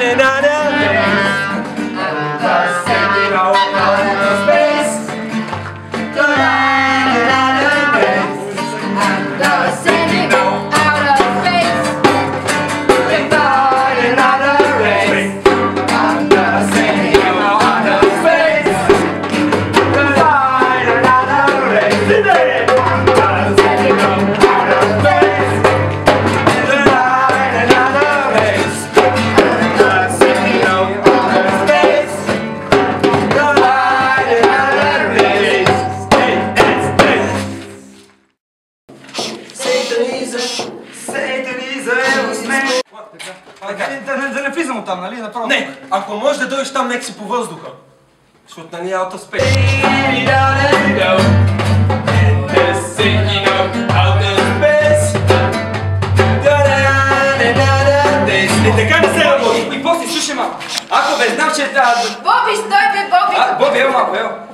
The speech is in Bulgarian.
na na na Да не, влизам там, нали? Направо. Не, ако можеш да дойдеш там, нека си по въздуха. Защото нали е out of space. Е, така не се работи. После слушай. Ако бе знам, че... Е Боби, стой бе, Боби! Боби, ел малко, ел.